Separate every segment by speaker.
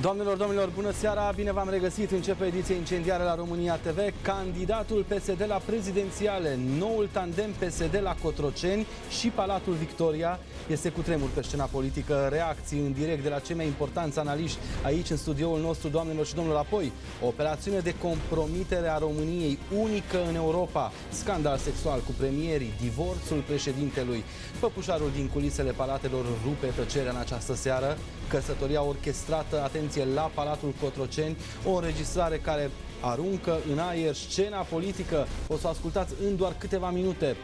Speaker 1: Doamnelor, domnilor, bună seara! Bine v-am regăsit! Începe ediția incendiară la România TV. Candidatul PSD la prezidențiale, noul tandem PSD la Cotroceni și Palatul Victoria este cu tremur pe scena politică. Reacții în direct de la cei mai importanți analiști aici în studioul nostru, doamnelor și domnilor. Apoi, o operațiune de compromitere a României unică în Europa. Scandal sexual cu premierii, divorțul președintelui. Păpușarul din culisele palatelor rupe tăcerea în această seară. Căsătoria orchestrată, atenție, la Palatul Cotroceni, o înregistrare care aruncă în aer scena politică. O să o ascultați în doar câteva minute.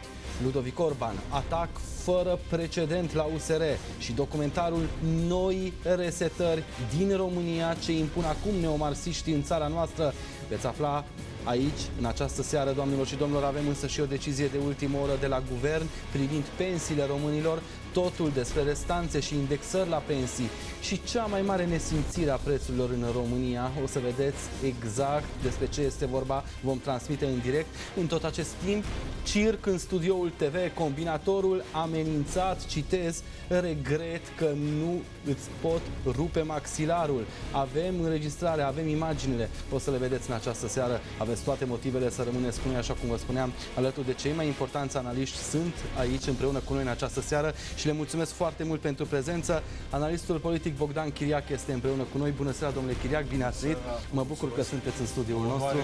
Speaker 1: Ludovic Orban, atac fără precedent la USR și documentarul Noi resetări din România ce impun acum neomarsiștii în țara noastră. Veți afla Aici, în această seară, doamnelor și domnilor, avem însă și o decizie de ultimă oră de la guvern privind pensiile românilor, totul despre restanțe și indexări la pensii și cea mai mare nesimțire a prețurilor în România. O să vedeți exact despre ce este vorba, vom transmite în direct. În tot acest timp, circ în studioul TV, combinatorul amenințat, citez, regret că nu îți pot rupe maxilarul. Avem înregistrare, avem imaginile, o să le vedeți în această seară. Aveți toate motivele să rămâneți cu noi, așa cum vă spuneam, alături de cei mai importanți analiști sunt aici împreună cu noi în această seară și le mulțumesc foarte mult pentru prezență. Analistul politic Bogdan Chiriac este împreună cu noi. Bună seara, domnule Chiriac, bine ați venit. Mă bucur că sunteți în studioul nostru.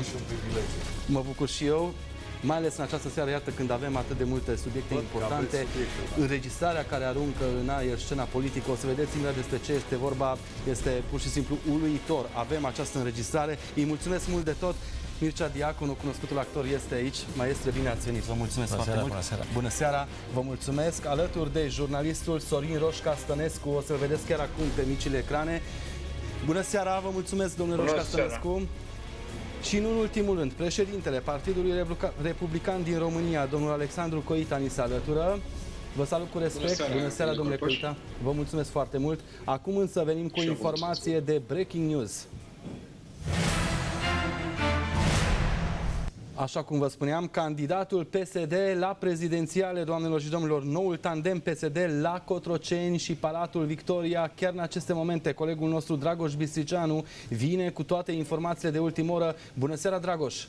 Speaker 1: Mă bucur și eu mai ales în această seară, iată, când avem atât de multe subiecte Bă, importante, subiecte, da. înregistrarea care aruncă în aer scena politică, o să vedeți imediat despre ce este vorba, este pur și simplu uluitor. Avem această înregistrare, îi mulțumesc mult de tot. Mircea Diaconu, cunoscutul actor, este aici. Maestre, bine ați venit. Vă mulțumesc
Speaker 2: bună
Speaker 1: foarte
Speaker 2: seara,
Speaker 1: mult.
Speaker 2: Bună seara.
Speaker 1: Bună seara. Vă mulțumesc. Alături de jurnalistul Sorin Roșca Stănescu, o să-l vedeți chiar acum pe micile ecrane. Bună seara, vă mulțumesc, domnule Roșca Stănescu. Și în ultimul rând, președintele Partidului Republican din România, domnul Alexandru Coita, ni se alătură. Vă salut cu respect. Bună seara, Bună seara domnule Coita. Vă mulțumesc foarte mult. Acum însă venim cu o informație de breaking news. Așa cum vă spuneam, candidatul PSD la prezidențiale, doamnelor și domnilor, noul tandem PSD la Cotroceni și Palatul Victoria. Chiar în aceste momente, colegul nostru Dragoș Bistricianu vine cu toate informațiile de ultimă oră. Bună seara, Dragoș!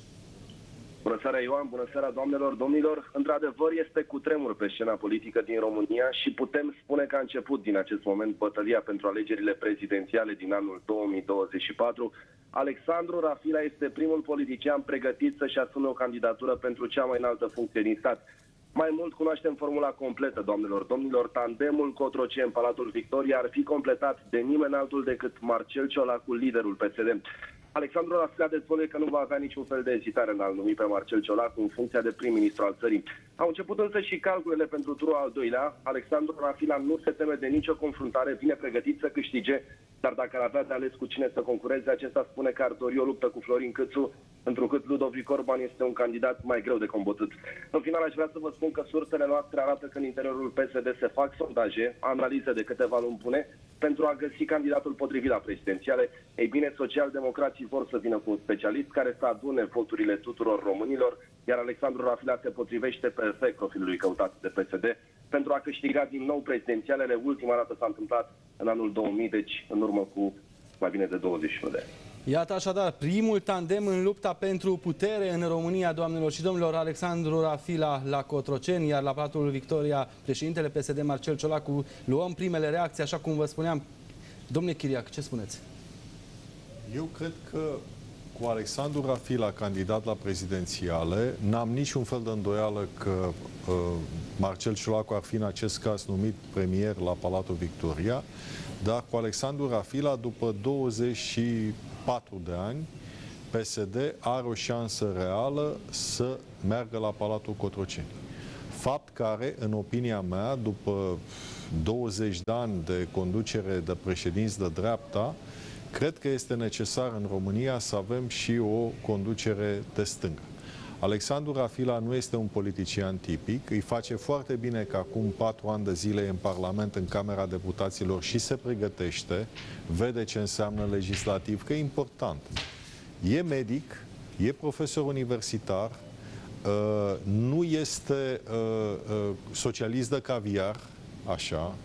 Speaker 3: Bună seara, Ioan! Bună seara, doamnelor, domnilor! Într-adevăr, este cu tremur pe scena politică din România și putem spune că a început din acest moment bătălia pentru alegerile prezidențiale din anul 2024 Alexandru Rafila este primul politician pregătit să-și asume o candidatură pentru cea mai înaltă funcție din stat. Mai mult cunoaștem formula completă, doamnelor. Domnilor, tandemul Cotroceni, Palatul Victoria, ar fi completat de nimeni altul decât Marcel Ciolacu, liderul PSD. Alexandru Rafila dezvăluie că nu va avea niciun fel de ezitare în a numi pe Marcel Ciolacu în funcția de prim-ministru al țării. Au început însă și calculele pentru turul al doilea. Alexandru Rafila nu se teme de nicio confruntare, vine pregătit să câștige, dar dacă ar avea de ales cu cine să concureze, acesta spune că ar dori o luptă cu Florin Câțu, întrucât Ludovic Orban este un candidat mai greu de combătut. În final, aș vrea să vă spun că sursele noastre arată că în interiorul PSD se fac sondaje, analize de câteva luni bune, pentru a găsi candidatul potrivit la prezidențiale. Ei bine, socialdemocrații vor să vină cu un specialist care să adune voturile tuturor românilor, iar Alexandru Rafila se potrivește perfect profilului căutat de PSD pentru a câștiga din nou prezidențialele. Ultima dată s-a întâmplat în anul 2000, deci în urmă cu mai bine de 21 de ani.
Speaker 1: Iată așadar, primul tandem în lupta pentru putere în România, doamnelor și domnilor, Alexandru Rafila la Cotroceni, iar la platul Victoria, președintele PSD Marcel Ciolacu, luăm primele reacții, așa cum vă spuneam. Domnule Chiriac, ce spuneți?
Speaker 4: Eu cred că cu Alexandru Rafila candidat la prezidențiale, n-am niciun fel de îndoială că uh, Marcel Ciolacu ar fi în acest caz numit premier la Palatul Victoria, dar cu Alexandru Rafila, după 24 de ani, PSD are o șansă reală să meargă la Palatul Cotroceni. Fapt care, în opinia mea, după 20 de ani de conducere de președinți de dreapta, cred că este necesar în România să avem și o conducere de stânga. Alexandru Rafila nu este un politician tipic, îi face foarte bine că acum patru ani de zile e în Parlament, în Camera Deputaților și se pregătește, vede ce înseamnă legislativ, că e important. E medic, e profesor universitar, uh, nu este uh, uh, socialist de caviar, așa,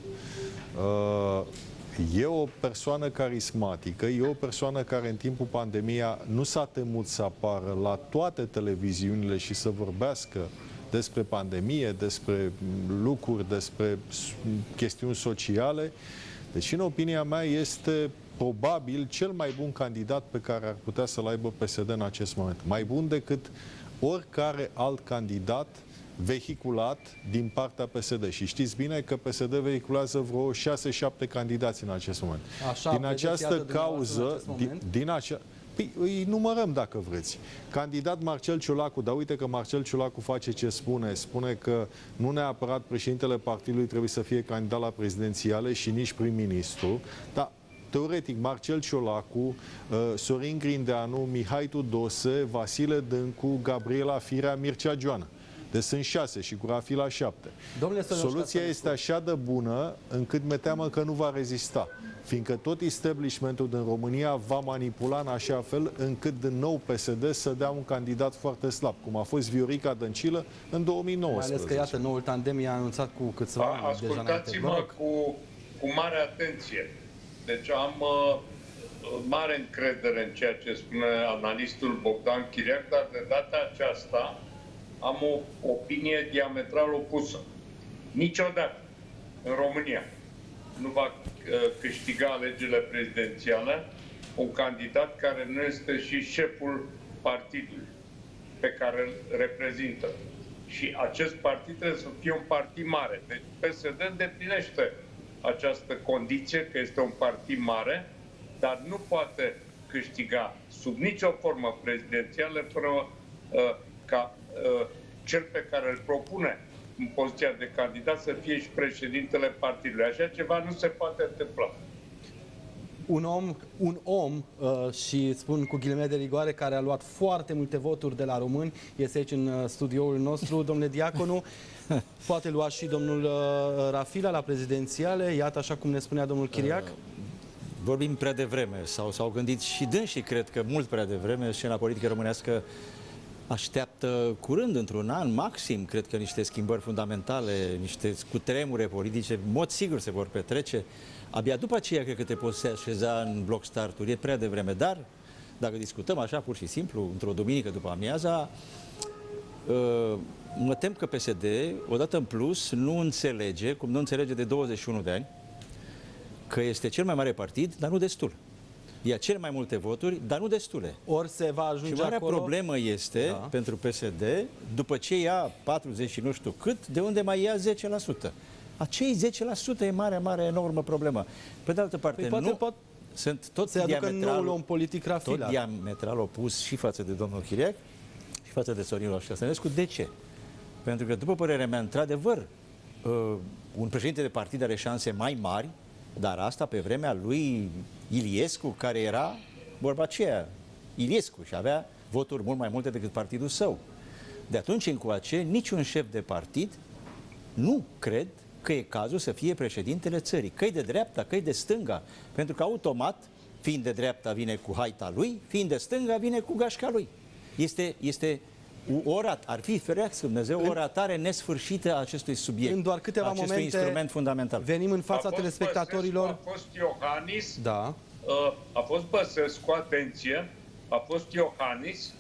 Speaker 4: e o persoană carismatică, e o persoană care în timpul pandemia nu s-a temut să apară la toate televiziunile și să vorbească despre pandemie, despre lucruri, despre chestiuni sociale. Deci, în opinia mea, este probabil cel mai bun candidat pe care ar putea să-l aibă PSD în acest moment. Mai bun decât oricare alt candidat vehiculat din partea PSD. Și știți bine că PSD vehiculează vreo 6-7 candidați în acest moment.
Speaker 1: Așa,
Speaker 4: din această cauză, din, din acea, Păi, îi numărăm dacă vreți. Candidat Marcel Ciolacu, dar uite că Marcel Ciolacu face ce spune. Spune că nu neapărat președintele partidului trebuie să fie candidat la prezidențiale și nici prim-ministru, dar teoretic Marcel Ciolacu, uh, Sorin Grindeanu, Mihai Tudose, Vasile Dâncu, Gabriela Firea, Mircea Joana. Deci sunt șase și cu fi la șapte. Domnule Soluția este așa de bună încât mi teamă că nu va rezista. Fiindcă tot establishmentul din România va manipula în așa fel încât din nou PSD să dea un candidat foarte slab, cum a fost Viorica Dăncilă în 2019. Mai
Speaker 1: ales că, iată, noul tandem i-a anunțat cu câțiva
Speaker 2: ani deja Ascultați-mă cu, cu mare atenție. Deci am uh, mare încredere în ceea ce spune analistul Bogdan Chiriac, dar de data aceasta am o opinie diametral opusă. Niciodată în România nu va uh, câștiga alegerile prezidențiale un candidat care nu este și șeful partidului pe care îl reprezintă. Și acest partid trebuie să fie un partid mare. Deci PSD îndeplinește această condiție că este un partid mare, dar nu poate câștiga sub nicio formă prezidențială fără uh, ca uh, cel pe care îl propune în poziția de candidat să fie și președintele partidului. Așa ceva nu se poate întâmpla.
Speaker 1: Un om, un om uh, și spun cu ghilimele de rigoare, care a luat foarte multe voturi de la români, este aici în uh, studioul nostru, domnule Diaconu, poate lua și domnul uh, Rafila la prezidențiale, iată așa cum ne spunea domnul Chiriac. Uh,
Speaker 5: vorbim prea devreme, sau s-au gândit și dânsii, cred că mult prea devreme, scena politică românească așteaptă curând, într-un an maxim, cred că niște schimbări fundamentale, niște cutremure politice, în mod sigur se vor petrece. Abia după aceea cred că te poți așeza în bloc starturi. E prea devreme, dar dacă discutăm așa pur și simplu, într-o duminică după amiaza, uh, mă tem că PSD, odată în plus, nu înțelege, cum nu înțelege de 21 de ani, că este cel mai mare partid, dar nu destul ia cel mai multe voturi, dar nu destule.
Speaker 1: Ori se va ajunge Și marea
Speaker 5: acolo... problemă este, da. pentru PSD, după ce ia 40 și nu știu cât, de unde mai ia 10%. Acei 10% e mare, mare, enormă problemă. Pe de altă parte, păi nu... Pot sunt tot
Speaker 1: se diametral, un politic rafilat.
Speaker 5: Tot diametral opus și față de domnul Chiriac și față de Sorin Roșcasănescu. De ce? Pentru că, după părerea mea, într-adevăr, uh, un președinte de partid are șanse mai mari, dar asta pe vremea lui Iliescu, care era vorba aceea, Iliescu și avea voturi mult mai multe decât partidul său. De atunci încoace, niciun șef de partid nu cred că e cazul să fie președintele țării. Că de dreapta, că de stânga. Pentru că automat, fiind de dreapta, vine cu haita lui, fiind de stânga, vine cu gașca lui. Este, este ora, ar fi, ferească Dumnezeu, o ratare nesfârșită a acestui subiect.
Speaker 1: În doar câteva
Speaker 5: acestui
Speaker 1: momente
Speaker 5: instrument fundamental.
Speaker 1: venim în fața
Speaker 2: a
Speaker 1: telespectatorilor.
Speaker 2: Băsescu, a fost Iohannis,
Speaker 1: da.
Speaker 2: Uh, a fost Băsescu, atenție, a fost Iohannis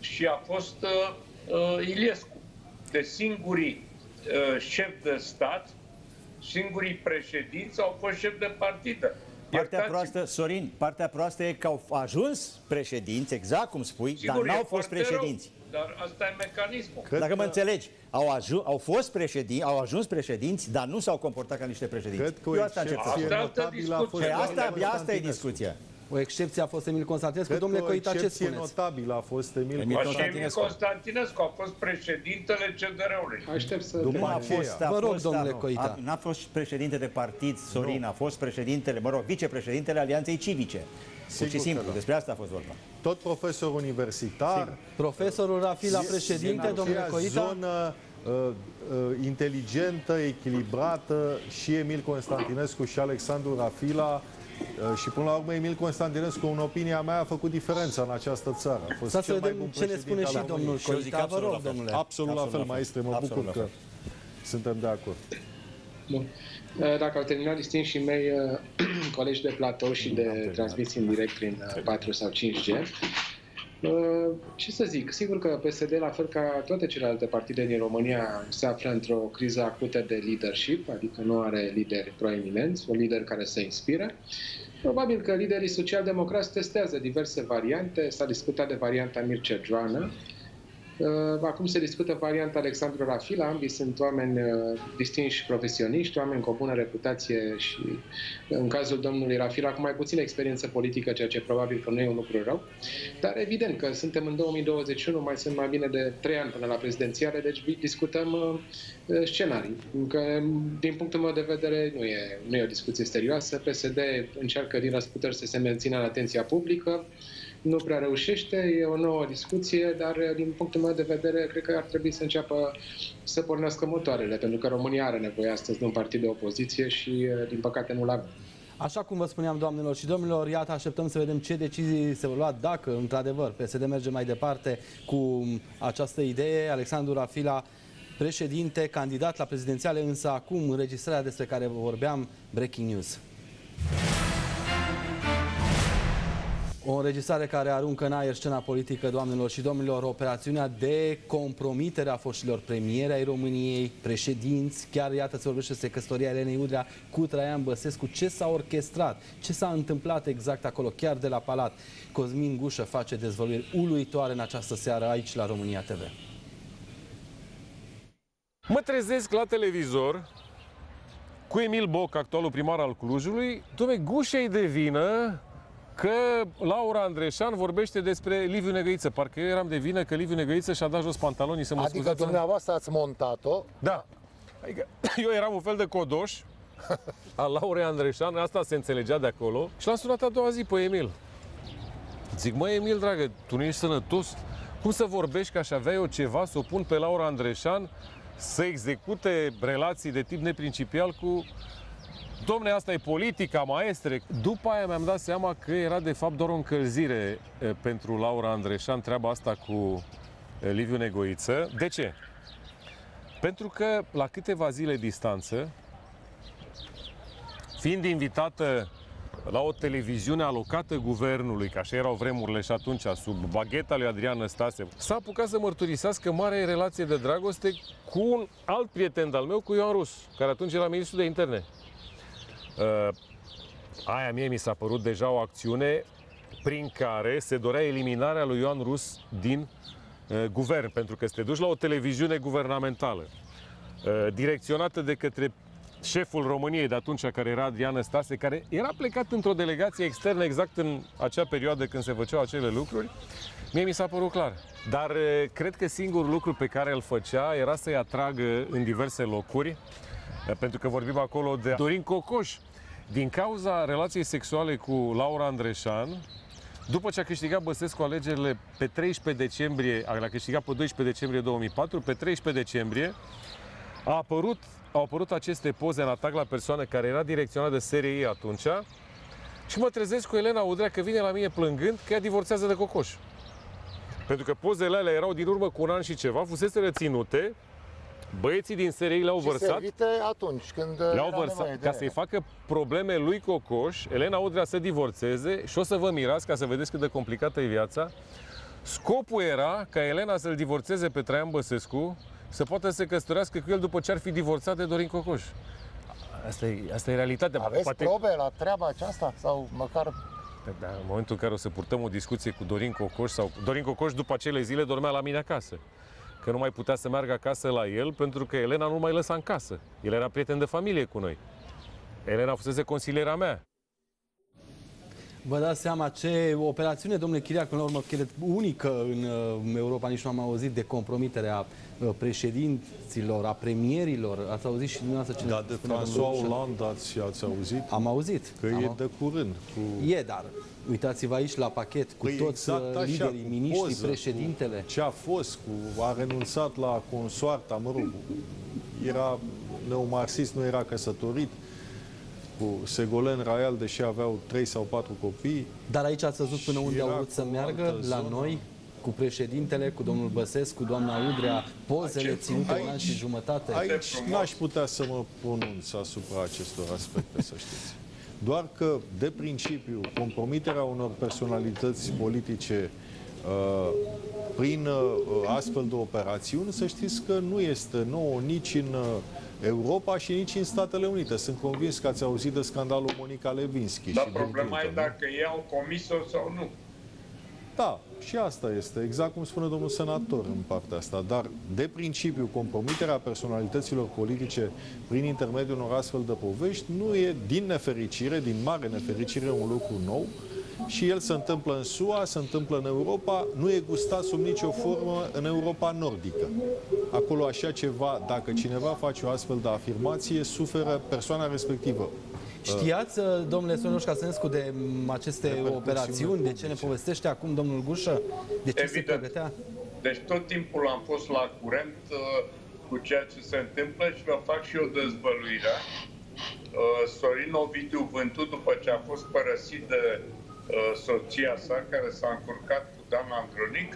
Speaker 2: și a fost uh, uh, Iliescu. De singurii uh, șefi de stat, singurii președinți au fost șefi de partidă.
Speaker 5: Partea proastă, Sorin, partea proastă e că au ajuns președinți, exact cum spui, Sigur, dar n-au fost președinți.
Speaker 2: Rău, dar asta e mecanismul.
Speaker 5: Cred Dacă că... mă înțelegi, au, aju- au fost președinți, au ajuns președinți, dar nu s-au comportat ca niște președinți.
Speaker 4: Cred că o asta excepție
Speaker 2: notabilă a fost...
Speaker 5: Păi asta, abia asta e discuția.
Speaker 1: O excepție a fost Emil Constantinescu. Domnule Coita, ce spuneți?
Speaker 4: notabilă a fost Emil,
Speaker 2: Emil Constantinescu. Emil Constantinescu a fost președintele CDR-ului.
Speaker 1: Aștept să... Nu a fost, a Vă rog, domnule Coita.
Speaker 5: N-a fost președinte de partid, Sorin, a fost președintele, mă rog, vicepreședintele Alianței Civice. Pur și simplu, da. despre asta a fost vorba.
Speaker 4: Tot profesor universitar. Sigur.
Speaker 1: Profesorul Rafila președinte, domnule Coita.
Speaker 4: Zonă uh, uh, inteligentă, echilibrată și Emil Constantinescu și Alexandru Rafila Uh, și până la urmă Emil Constantinescu, în opinia mea, a făcut diferența în această țară. A fost
Speaker 1: să vedem ce ne spune și domnul Coita. Vă rog, domnule.
Speaker 4: Absolut la fel, maestre, mă bucur că suntem de acord.
Speaker 6: Bun. Uh, dacă au terminat distinși și mei uh, colegi de platou și de transmisie în direct prin 4 uh, sau 5G, ce să zic, sigur că PSD, la fel ca toate celelalte partide din România, se află într-o criză acută de leadership, adică nu are lideri proeminenți, un lider care să inspire. Probabil că liderii social-democrați testează diverse variante, s-a discutat de varianta Mircea Joană, Uh, acum se discută varianta Alexandru Rafila, ambii sunt oameni uh, distinși profesioniști, oameni cu o bună reputație și în cazul domnului Rafila cu mai puțină experiență politică, ceea ce probabil că nu e un lucru rău. Dar evident că suntem în 2021, mai sunt mai bine de trei ani până la prezidențiale, deci discutăm uh, scenarii. Că, din punctul meu de vedere, nu e, nu e o discuție serioasă. PSD încearcă din răsputeri să se mențină în atenția publică nu prea reușește, e o nouă discuție, dar din punctul meu de vedere, cred că ar trebui să înceapă să pornească motoarele, pentru că România are nevoie astăzi de un partid de opoziție și, din păcate, nu-l avem.
Speaker 1: Așa cum vă spuneam, doamnelor și domnilor, iată, așteptăm să vedem ce decizii se vor lua, dacă, într-adevăr, PSD merge mai departe cu această idee. Alexandru Rafila, președinte, candidat la prezidențiale, însă acum înregistrarea despre care vorbeam, breaking news. O înregistrare care aruncă în aer scena politică, doamnelor și domnilor, operațiunea de compromitere a foștilor premiere ai României, președinți, chiar iată se vorbește despre căsătoria Elenei Udrea cu Traian Băsescu. Ce s-a orchestrat? Ce s-a întâmplat exact acolo, chiar de la Palat? Cosmin Gușă face dezvăluiri uluitoare în această seară aici la România TV.
Speaker 7: Mă trezesc la televizor cu Emil Boc, actualul primar al Clujului. Dom'le, Gușă-i de vină că Laura Andreșan vorbește despre Liviu Negăiță. Parcă eu eram de vină că Liviu Negăiță și-a dat jos pantalonii să mă
Speaker 8: Adică
Speaker 7: scuzați.
Speaker 8: dumneavoastră ați montat-o?
Speaker 7: Da. Adică eu eram un fel de codoș al Laurei Andreșan, asta se înțelegea de acolo. Și l-am sunat a doua zi pe Emil. Zic, mă, Emil, dragă, tu nu ești sănătos? Cum să vorbești că aș avea eu ceva să o pun pe Laura Andreșan să execute relații de tip neprincipial cu Domne, asta e politica, maestre. După aia mi-am dat seama că era de fapt doar o încălzire pentru Laura Andreșan, treaba asta cu Liviu Negoiță. De ce? Pentru că la câteva zile distanță, fiind invitată la o televiziune alocată guvernului, ca așa erau vremurile și atunci, sub bagheta lui Adrian Năstase, s-a apucat să mărturisească mare relație de dragoste cu un alt prieten al meu, cu Ioan Rus, care atunci era ministru de interne. Uh, aia mie mi s-a părut deja o acțiune prin care se dorea eliminarea lui Ioan Rus din uh, guvern, pentru că să te duci la o televiziune guvernamentală, uh, direcționată de către șeful României de atunci, care era Adrian Stase, care era plecat într-o delegație externă exact în acea perioadă când se făceau acele lucruri, mie mi s-a părut clar. Dar uh, cred că singurul lucru pe care îl făcea era să-i atragă în diverse locuri, uh, pentru că vorbim acolo de Dorin Cocoș, din cauza relației sexuale cu Laura Andreșan, după ce a câștigat Băsescu alegerile pe 13 decembrie, a câștigat pe 12 decembrie 2004, pe 13 decembrie a apărut, au apărut aceste poze în atac la persoană care era direcționată de SRI atunci și mă trezesc cu Elena Udrea că vine la mine plângând că ea divorțează de Cocoș. Pentru că pozele alea erau din urmă cu un an și ceva, fusese reținute Băieții din SRI le-au vărsat.
Speaker 8: atunci când
Speaker 7: le-au vărsat ca să-i facă probleme lui Cocoș, Elena Udrea să divorțeze și o să vă mirați ca să vedeți cât de complicată e viața. Scopul era ca Elena să-l divorțeze pe Traian Băsescu, să poată să se căsătorească cu el după ce ar fi divorțat de Dorin Cocoș. Asta e, asta e realitatea.
Speaker 8: Aveți Poate... probe la treaba aceasta? Sau măcar
Speaker 7: da, în momentul în care o să purtăm o discuție cu Dorin Cocoș sau Dorin Cocoș după acele zile dormea la mine acasă că nu mai putea să meargă acasă la el pentru că Elena nu mai lăsa în casă. El era prieten de familie cu noi. Elena fusese consiliera mea.
Speaker 1: Vă dați seama ce operațiune, domnule Chiriac, până la urmă, cred, unică în uh, Europa, nici nu am auzit de compromiterea uh, președinților, a premierilor. Ați auzit și dumneavoastră
Speaker 4: ce Da, de François Hollande ați, ați auzit?
Speaker 1: Am auzit.
Speaker 4: Că
Speaker 1: am
Speaker 4: e de curând. Cu...
Speaker 1: E, dar Uitați-vă aici la pachet cu păi toți exact uh, liderii, miniștrii, președintele.
Speaker 4: Ce a fost, cu, a renunțat la consoarta, mă rog, era neomarxist, nu era căsătorit, cu Segolen Raial, deși aveau trei sau patru copii.
Speaker 1: Dar aici ați văzut până unde au vrut să meargă, la zonă. noi? cu președintele, cu domnul Băsescu, doamna Udrea, pozele ținute un an și jumătate.
Speaker 4: Aici n-aș putea să mă pronunț asupra acestor aspecte, să știți. Doar că, de principiu, compromiterea unor personalități politice uh, prin uh, astfel de operațiuni, să știți că nu este nouă nici în uh, Europa și nici în Statele Unite. Sunt convins că ați auzit de scandalul Monica Levinsky.
Speaker 2: Dar
Speaker 4: și
Speaker 2: problema
Speaker 4: Bill
Speaker 2: e
Speaker 4: Clinton, nu?
Speaker 2: dacă ei au comis-o sau nu.
Speaker 4: Da, și asta este, exact cum spune domnul senator în partea asta. Dar, de principiu, compromiterea personalităților politice prin intermediul unor astfel de povești nu e, din nefericire, din mare nefericire, un lucru nou. Și el se întâmplă în SUA, se întâmplă în Europa, nu e gustat sub nicio formă în Europa nordică. Acolo așa ceva, dacă cineva face o astfel de afirmație, suferă persoana respectivă.
Speaker 1: Știați, uh, domnule Sonoș Casănescu, de m, aceste
Speaker 4: Repercusiuni
Speaker 1: operațiuni? De ce ne
Speaker 4: publice.
Speaker 1: povestește acum domnul Gușă? De ce se
Speaker 2: Evident.
Speaker 1: pregătea?
Speaker 2: Deci tot timpul am fost la curent uh, cu ceea ce se întâmplă și vă fac și eu dezvăluirea. Uh, Sorin Ovidiu Vântu, după ce a fost părăsit de uh, soția sa, care s-a încurcat cu Dan Andronic,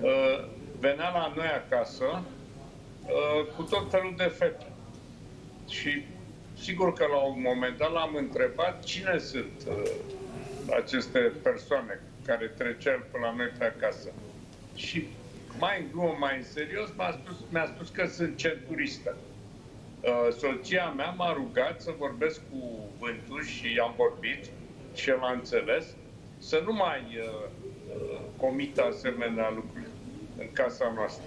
Speaker 2: uh, venea la noi acasă uh, cu tot felul de fete. Și sigur că la un moment dat l-am întrebat cine sunt uh, aceste persoane care treceau pe la noi pe acasă. Și mai în glumă, mai în serios, mi-a spus, mi-a spus că sunt centuristă. Uh, soția mea m-a rugat să vorbesc cu Vântu și am vorbit și el a înțeles să nu mai uh, uh, comită asemenea lucruri în casa noastră.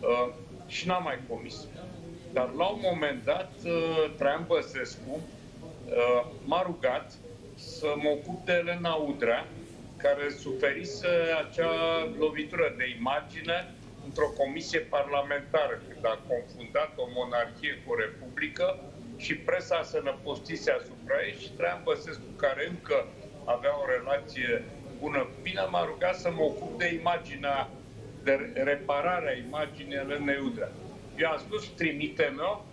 Speaker 2: Uh, și n-am mai comis. Dar la un moment dat, uh, Traian Băsescu uh, m-a rugat să mă ocup de Elena Udrea, care suferise acea lovitură de imagine într-o comisie parlamentară, când a confundat o monarhie cu o republică și presa se năpostise asupra ei și Traian Băsescu, care încă avea o relație bună cu mine, m-a rugat să mă ocup de imaginea, de repararea imaginii Elenei Udrea. Eu am spus, trimite-mi-o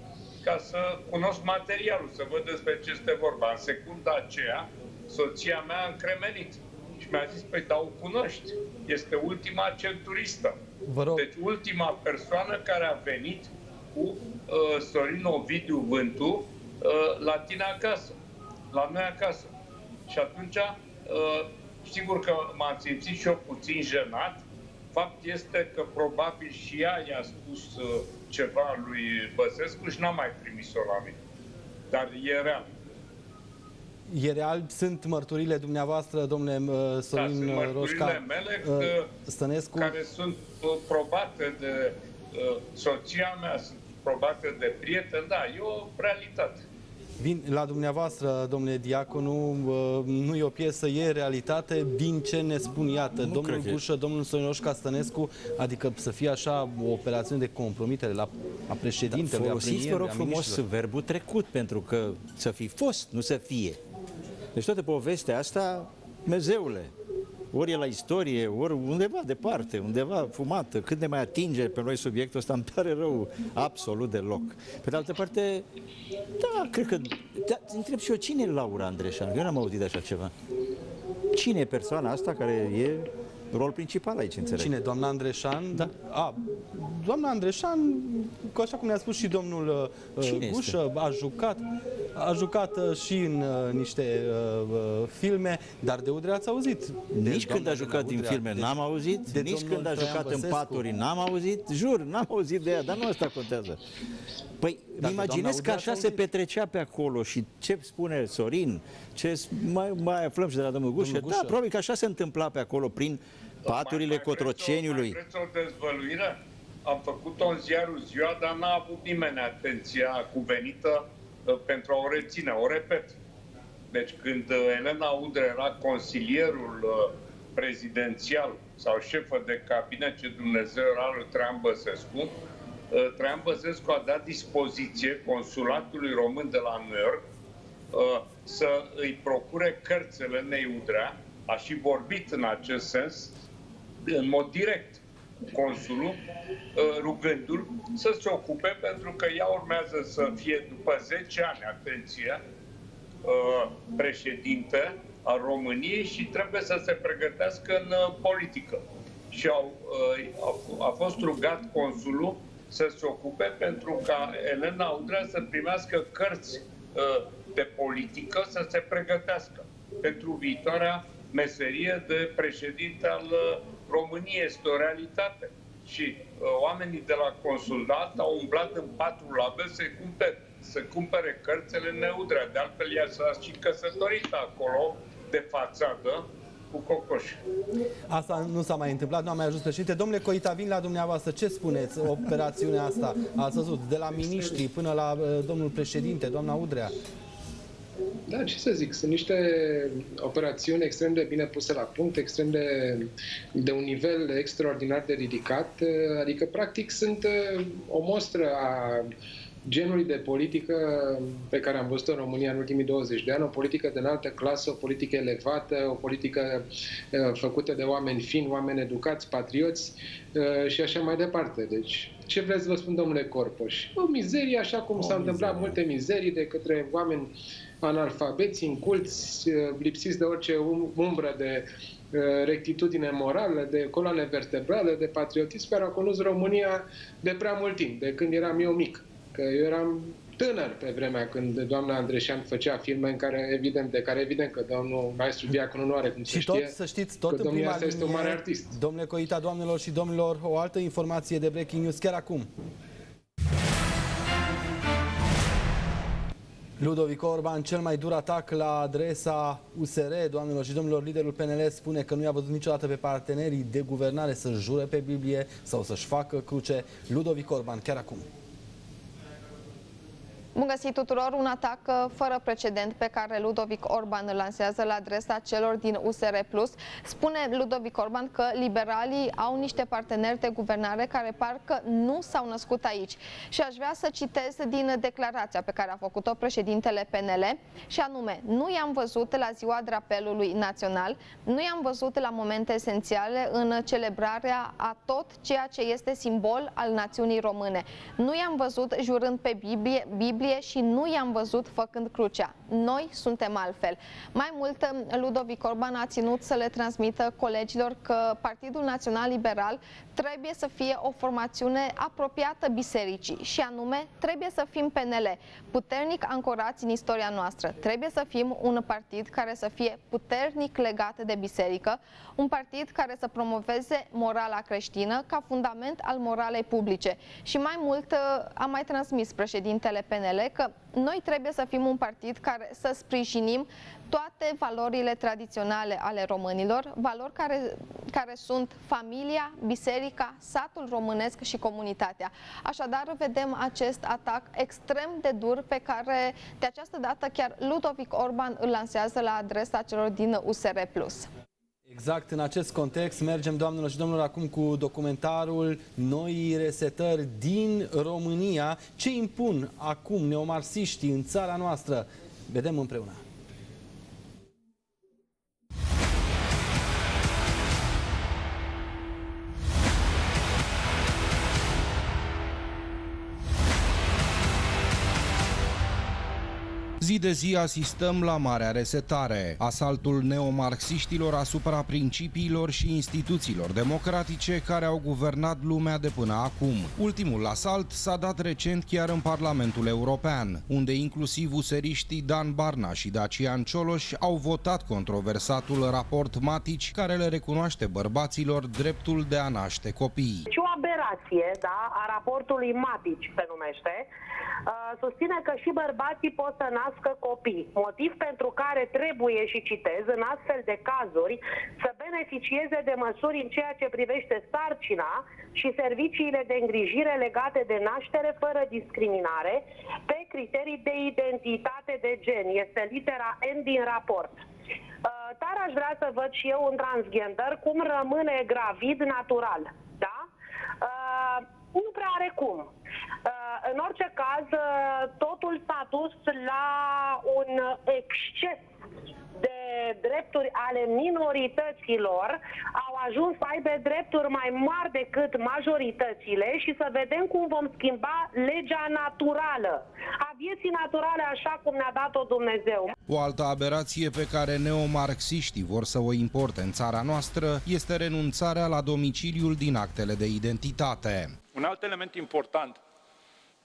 Speaker 2: ca să cunosc materialul, să văd despre ce este vorba. În secunda aceea, soția mea a încremenit și mi-a zis, păi, dar o cunoști, este ultima centuristă.
Speaker 1: Vă rog,
Speaker 2: Deci ultima persoană care a venit cu uh, Sorin Ovidiu Vântu uh, la tine acasă, la noi acasă. Și atunci, uh, sigur că m-am simțit și eu puțin jenat. Fapt este că probabil și ea i-a spus uh, ceva lui Băsescu și n-a mai trimis-o la mine. Dar e real.
Speaker 1: e real, sunt mărturile dumneavoastră, domnule uh, Sorin
Speaker 2: sunt
Speaker 1: uh,
Speaker 2: mărturile
Speaker 1: Roșca
Speaker 2: mele
Speaker 1: uh,
Speaker 2: că-
Speaker 1: Stănescu.
Speaker 2: care sunt uh, probate de uh, soția mea, sunt probate de prieten, da, e o realitate.
Speaker 1: Vin la dumneavoastră, domnule Diaconu, uh, nu e o piesă, e realitate din ce ne spun, iată, domnul
Speaker 5: cred că e.
Speaker 1: Gușă, domnul Soinoș Castănescu, adică să fie așa o operațiune de compromitere la a președintelui, a
Speaker 5: Folosiți, vă
Speaker 1: premierului,
Speaker 5: rog
Speaker 1: a
Speaker 5: frumos,
Speaker 1: miniștrilor.
Speaker 5: verbul trecut, pentru că să fi fost, nu să fie. Deci toată povestea asta, mezeule, ori e la istorie, ori undeva departe, undeva fumată, cât ne mai atinge pe noi subiectul ăsta, îmi pare rău absolut deloc. Pe de altă parte, da, cred că, da, întreb și eu, cine e Laura Andreșan? Eu n-am auzit de așa ceva. Cine e persoana asta care e rol principal aici, înțeleg?
Speaker 1: Cine? Doamna Andreșan?
Speaker 5: Da.
Speaker 1: A, doamna Andreșan, cu- așa cum ne-a spus și domnul uh,
Speaker 5: Cine
Speaker 1: Gușă, a jucat, a jucat uh, și în uh, niște uh, uh, filme, dar de Udrea ați auzit. De
Speaker 5: Nici când
Speaker 1: doamna
Speaker 5: a jucat
Speaker 1: Elena
Speaker 5: din
Speaker 1: Udrea,
Speaker 5: filme
Speaker 1: de-
Speaker 5: n-am auzit,
Speaker 1: de
Speaker 5: nici
Speaker 1: domnul
Speaker 5: când a
Speaker 1: Traian
Speaker 5: jucat în
Speaker 1: Băsescu.
Speaker 5: paturi n-am auzit, jur, n-am auzit de ea, dar nu asta contează. Păi,
Speaker 1: de
Speaker 5: îmi imaginez
Speaker 1: doamna
Speaker 5: că
Speaker 1: Udrea
Speaker 5: așa
Speaker 1: ați
Speaker 5: se
Speaker 1: auzit?
Speaker 5: petrecea pe acolo și ce spune Sorin, ce s- mai, mai aflăm și de la domnul Gușă.
Speaker 1: Domnul
Speaker 5: Da,
Speaker 1: Gușă.
Speaker 5: probabil că așa se întâmpla pe acolo, prin paturile
Speaker 2: Mai- mai
Speaker 5: Cotroceniului.
Speaker 2: Vreți o, mai vreți o dezvăluire? Am făcut-o în ziarul ziua, dar n-a avut nimeni atenția cuvenită uh, pentru a o reține. O repet. Deci când uh, Elena Udre era consilierul uh, prezidențial sau șefă de cabinet, ce Dumnezeu era lui Traian Băsescu, uh, Traian Băsescu a dat dispoziție consulatului român de la New York uh, să îi procure cărți Elenei Udrea, a și vorbit în acest sens, în mod direct cu consulul, uh, rugându-l să se ocupe, pentru că ea urmează să fie, după 10 ani, atenție, uh, președinte al României și trebuie să se pregătească în uh, politică. și au, uh, a fost rugat consulul să se ocupe pentru ca Elena Udrea să primească cărți uh, de politică, să se pregătească pentru viitoarea meserie de președinte al uh, României. Este o realitate. Și oamenii de la consulat au umblat în patru labe să cumpere, să cumpere cărțile Neudrea. De altfel, ea s-a și căsătorit acolo de fațadă cu cocoș.
Speaker 1: Asta nu s-a mai întâmplat, nu am mai ajuns președinte. Domnule Coita, vin la dumneavoastră. Ce spuneți operațiunea asta? Ați văzut, de la miniștri până la uh, domnul președinte, doamna Udrea.
Speaker 6: Da, ce să zic, sunt niște operațiuni extrem de bine puse la punct, extrem de, de un nivel extraordinar de ridicat, adică practic sunt uh, o mostră a genului de politică pe care am văzut în România în ultimii 20 de ani, o politică de înaltă clasă, o politică elevată, o politică uh, făcută de oameni fini, oameni educați, patrioți uh, și așa mai departe. Deci, ce vreți să vă spun, domnule Corpoș? O mizerie, așa cum o s-a întâmplat multe mizerii de către oameni analfabeți, inculți, uh, lipsiți de orice um, umbră de rectitudine morală, de coloane vertebrale, de patriotism, care au condus România de prea mult timp, de când eram eu mic. Că eu eram tânăr pe vremea când doamna Andreșan făcea filme în care, evident, de care evident că domnul maestru Diaconu nu are cum să
Speaker 1: și
Speaker 6: știe.
Speaker 1: tot, să știți, tot
Speaker 6: că
Speaker 1: în prima
Speaker 6: asta este un mare artist.
Speaker 1: Domnule Coita, doamnelor și domnilor, o altă informație de breaking news chiar acum. Ludovic Orban, cel mai dur atac la adresa USR, doamnelor și domnilor, liderul PNL spune că nu i-a văzut niciodată pe partenerii de guvernare să jure pe Biblie sau să-și facă cruce. Ludovic Orban, chiar acum.
Speaker 9: Bun găsit tuturor, un atac uh, fără precedent pe care Ludovic Orban îl lansează la adresa celor din USR+. Spune Ludovic Orban că liberalii au niște parteneri de guvernare care parcă nu s-au născut aici. Și aș vrea să citez din declarația pe care a făcut-o președintele PNL și anume, nu i-am văzut la ziua drapelului național, nu i-am văzut la momente esențiale în celebrarea a tot ceea ce este simbol al națiunii române. Nu i-am văzut jurând pe Biblie, Biblie Biblie și nu i-am văzut făcând crucea. Noi suntem altfel. Mai mult, Ludovic Orban a ținut să le transmită colegilor că Partidul Național Liberal trebuie să fie o formațiune apropiată bisericii și anume trebuie să fim PNL, puternic ancorați în istoria noastră. Trebuie să fim un partid care să fie puternic legat de biserică, un partid care să promoveze morala creștină ca fundament al moralei publice. Și mai mult a mai transmis președintele PNL că noi trebuie să fim un partid care să sprijinim toate valorile tradiționale ale românilor, valori care, care sunt familia, biserica, satul românesc și comunitatea. Așadar, vedem acest atac extrem de dur pe care de această dată chiar Ludovic Orban îl lansează la adresa celor din USR+.
Speaker 1: Exact în acest context mergem, doamnelor și domnilor, acum cu documentarul Noi resetări din România. Ce impun acum neomarsiștii în țara noastră? Vedem împreună.
Speaker 10: Zi de zi asistăm la marea resetare, asaltul neomarxiștilor asupra principiilor și instituțiilor democratice care au guvernat lumea de până acum. Ultimul asalt s-a dat recent chiar în Parlamentul European, unde inclusiv useriștii Dan Barna și Dacian Cioloș au votat controversatul raport Matici care le recunoaște bărbaților dreptul de a naște copii.
Speaker 11: Și o aberație da, a raportului Matici se numește, uh, susține că și bărbații pot să nască nască copii, motiv pentru care trebuie și citez în astfel de cazuri să beneficieze de măsuri în ceea ce privește sarcina și serviciile de îngrijire legate de naștere fără discriminare pe criterii de identitate de gen. Este litera N din raport. Uh, Dar aș vrea să văd și eu un transgender cum rămâne gravid natural. Da? Uh, nu prea are cum. Uh, în orice caz, uh, totul s-a dus la un exces de drepturi ale minorităților au ajuns să aibă drepturi mai mari decât majoritățile și să vedem cum vom schimba legea naturală, a vieții naturale așa cum ne-a dat-o Dumnezeu.
Speaker 10: O altă aberație pe care neomarxiștii vor să o importe în țara noastră este renunțarea la domiciliul din actele de identitate.
Speaker 12: Un alt element important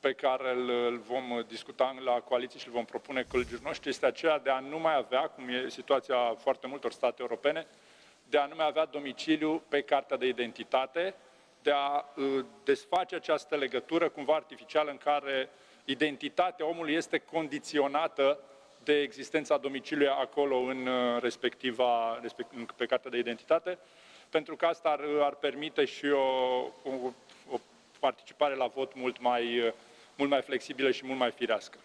Speaker 12: pe care îl, îl vom discuta la coaliție și îl vom propune colegii noștri este aceea de a nu mai avea, cum e situația foarte multor state europene, de a nu mai avea domiciliu pe cartea de identitate, de a uh, desface această legătură cumva artificială în care identitatea omului este condiționată de existența domiciliului acolo în uh, respectiva, pe cartea de identitate, pentru că asta ar, ar permite și o, o, o participare la vot mult mai, uh, mult mai flexibilă și mult mai firească.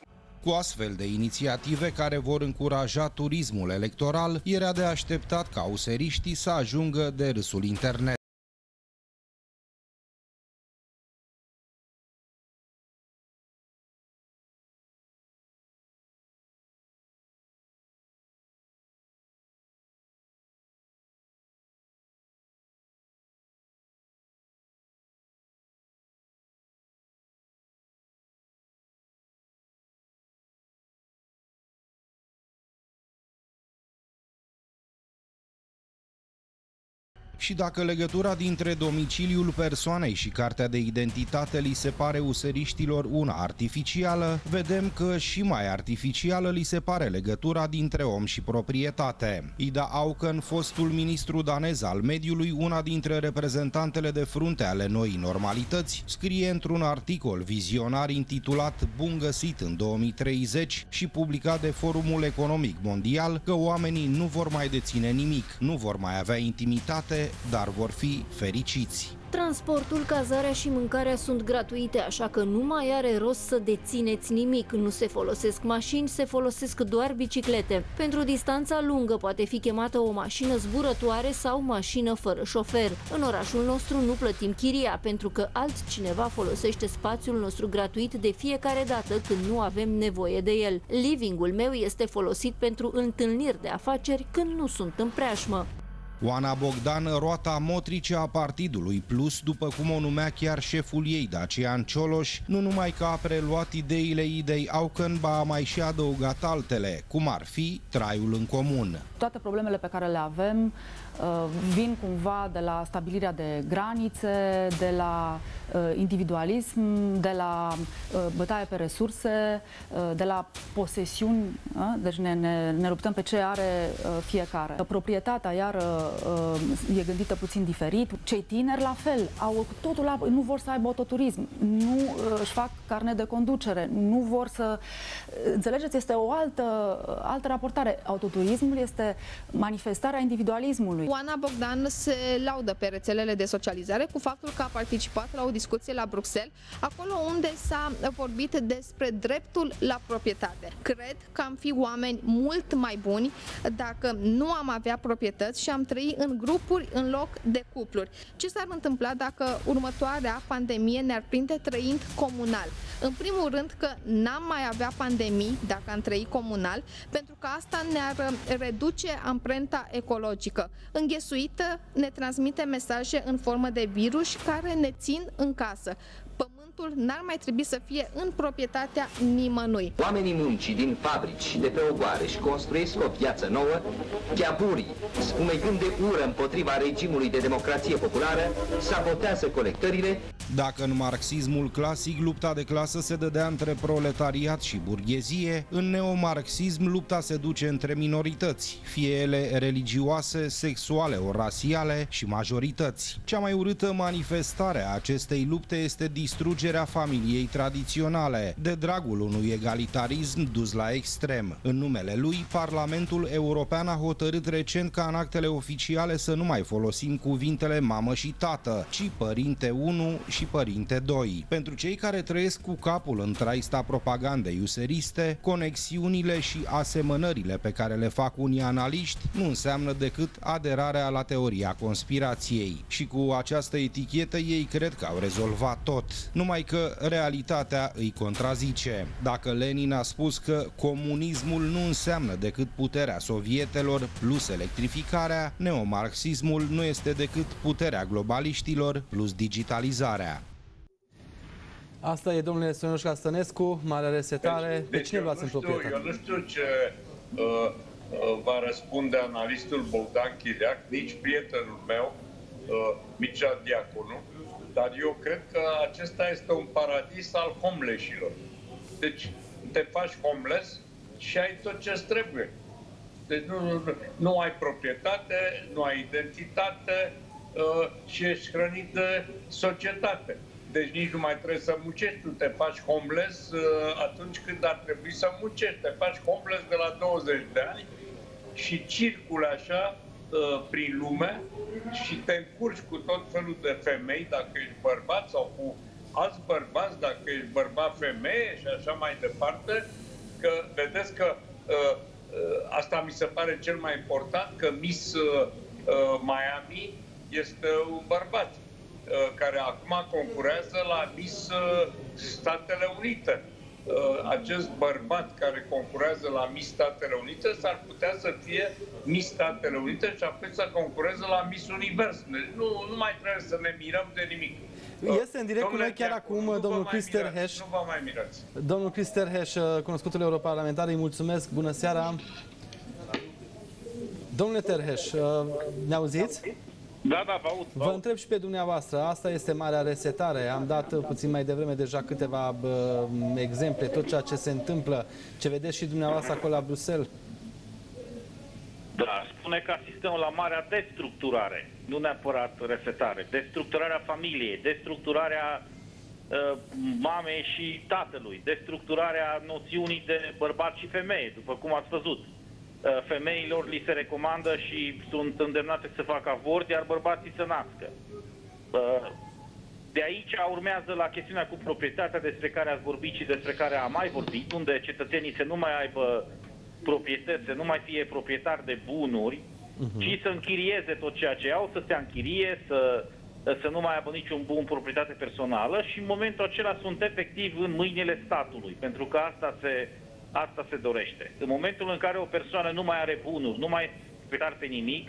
Speaker 10: Cu astfel de inițiative care vor încuraja turismul electoral, era de așteptat ca useriștii să ajungă de râsul internet. Și dacă legătura dintre domiciliul persoanei și cartea de identitate li se pare useriștilor una artificială, vedem că și mai artificială li se pare legătura dintre om și proprietate. Ida Auken, fostul ministru danez al mediului, una dintre reprezentantele de frunte ale noii normalități, scrie într-un articol vizionar intitulat Bun găsit în 2030 și publicat de Forumul Economic Mondial că oamenii nu vor mai deține nimic, nu vor mai avea intimitate, dar vor fi fericiți.
Speaker 13: Transportul, cazarea și mâncarea sunt gratuite, așa că nu mai are rost să dețineți nimic. Nu se folosesc mașini, se folosesc doar biciclete. Pentru distanța lungă poate fi chemată o mașină zburătoare sau mașină fără șofer. În orașul nostru nu plătim chiria, pentru că altcineva folosește spațiul nostru gratuit de fiecare dată când nu avem nevoie de el. Livingul meu este folosit pentru întâlniri de afaceri când nu sunt în preajmă.
Speaker 10: Oana Bogdan, roata motrice a Partidului Plus, după cum o numea chiar șeful ei, Dacian Cioloș, nu numai că a preluat ideile idei Auken, ba a mai și adăugat altele, cum ar fi traiul în comun.
Speaker 14: Toate problemele pe care le avem Uh, vin cumva de la stabilirea de granițe, de la uh, individualism, de la uh, bătaie pe resurse, de la posesiuni, deci ne, ne, ne luptăm pe ce are fiecare. Proprietatea, iar e gândită puțin diferit. Cei tineri, la fel, au totul la, nu vor să aibă autoturism, nu își fac carne de conducere, nu vor să... Înțelegeți, este o altă, altă raportare. Autoturismul este manifestarea individualismului.
Speaker 9: Oana Bogdan se laudă pe rețelele de socializare cu faptul că a participat la o discuție la Bruxelles, acolo unde s-a vorbit despre dreptul la proprietate. Cred că am fi oameni mult mai buni dacă nu am avea proprietăți și am trăi în grupuri în loc de cupluri. Ce s-ar întâmpla dacă următoarea pandemie ne-ar prinde trăind comunal? În primul rând că n-am mai avea pandemii dacă am trăi comunal, pentru că asta ne-ar reduce amprenta ecologică înghesuită ne transmite mesaje în formă de virus care ne țin în casă pământul n-ar mai trebui să fie în proprietatea nimănui.
Speaker 15: Oamenii muncii din fabrici și de pe ogoare și construiesc o viață nouă, chiapurii, spumegând de ură împotriva regimului de democrație populară, sabotează colectările.
Speaker 10: Dacă în marxismul clasic lupta de clasă se dădea între proletariat și burghezie, în neomarxism lupta se duce între minorități, fie ele religioase, sexuale ori rasiale și majorități. Cea mai urâtă manifestare a acestei lupte este distrugerea distrugerea familiei tradiționale, de dragul unui egalitarism dus la extrem. În numele lui, Parlamentul European a hotărât recent ca în actele oficiale să nu mai folosim cuvintele mamă și tată, ci părinte 1 și și părinte 2. Pentru cei care trăiesc cu capul în traista propagandei useriste, conexiunile și asemănările pe care le fac unii analiști nu înseamnă decât aderarea la teoria conspirației. Și cu această etichetă ei cred că au rezolvat tot. Numai că realitatea îi contrazice. Dacă Lenin a spus că comunismul nu înseamnă decât puterea sovietelor plus electrificarea, neomarxismul nu este decât puterea globaliștilor plus digitalizarea.
Speaker 1: Asta e domnule Sonoș Stănescu, mare resetare. Deci,
Speaker 2: deci
Speaker 1: de cine luați în proprietate?
Speaker 2: Eu nu știu ce uh, uh, va răspunde analistul Bogdan Chiriac, nici prietenul meu, uh, Mircea Diaconu, dar eu cred că acesta este un paradis al homelessilor. Deci te faci homeless și ai tot ce trebuie. Deci nu, nu, nu ai proprietate, nu ai identitate uh, și ești hrănit de societate. Deci nici nu mai trebuie să muncești, tu te faci homeless uh, atunci când ar trebui să muncești. Te faci homeless de la 20 de ani și circule așa uh, prin lume și te încurci cu tot felul de femei, dacă ești bărbat sau cu alți bărbați, dacă ești bărbat-femeie și așa mai departe, că vedeți că uh, uh, asta mi se pare cel mai important, că Miss uh, uh, Miami este un bărbat uh, care acum concurează la Miss uh, Statele Unite. Uh, acest bărbat care concurează la Miss Statele Unite s-ar putea să fie Miss Statele Unite și apoi să concureze la Miss Univers. Deci nu, nu mai trebuie să ne mirăm de nimic.
Speaker 1: Este în direct cu noi chiar acum domnul Crister Heș.
Speaker 2: Nu vă mai mirați.
Speaker 1: Domnul Crister Heș, cunoscutul europarlamentar, îi mulțumesc. Bună seara. Domnule Terheș, ne auziți?
Speaker 16: Da, da, vă aud.
Speaker 1: Vă întreb și pe dumneavoastră, asta este marea resetare. Am dat puțin mai devreme deja câteva bă, exemple, tot ceea ce se întâmplă, ce vedeți și dumneavoastră acolo la Bruxelles.
Speaker 16: Da, spune că asistăm la marea destructurare, nu neapărat resetare. Destructurarea familiei, destructurarea uh, mamei și tatălui, destructurarea noțiunii de bărbat și femeie, după cum ați văzut. Uh, femeilor li se recomandă și sunt îndemnate să facă avort, iar bărbații să nască. Uh, de aici urmează la chestiunea cu proprietatea despre care ați vorbit și despre care am mai vorbit, unde cetățenii să nu mai aibă proprietăți, să nu mai fie proprietari de bunuri, uh-huh. ci să închirieze tot ceea ce au, să se închirie, să, să nu mai aibă niciun bun proprietate personală și în momentul acela sunt efectiv în mâinile statului, pentru că asta se, asta se dorește. În momentul în care o persoană nu mai are bunuri, nu mai proprietar pe nimic